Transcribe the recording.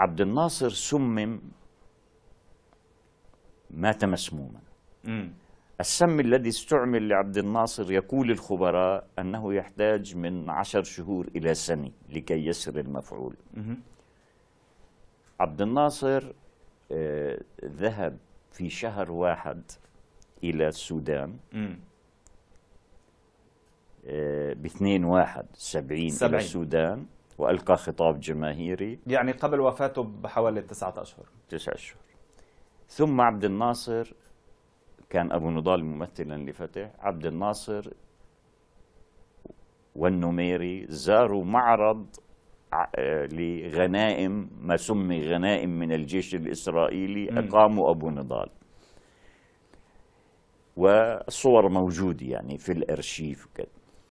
عبد الناصر سمم مات مسموما مم. السم الذي استعمل لعبد الناصر يقول الخبراء أنه يحتاج من عشر شهور إلى سنة لكي يسر المفعول مهم. عبد الناصر آه، ذهب في شهر واحد إلى السودان مم. ب 2 واحد 70 إلى سبعين. السودان وألقى خطاب جماهيري. يعني قبل وفاته بحوالي تسعة أشهر. تسع أشهر. ثم عبد الناصر كان أبو نضال ممثلا لفتح. عبد الناصر والنميري زاروا معرض آه، لغنائم ما سمي غنائم من الجيش الإسرائيلي. أقاموا أبو نضال. والصور موجودة يعني في الأرشيف وكذا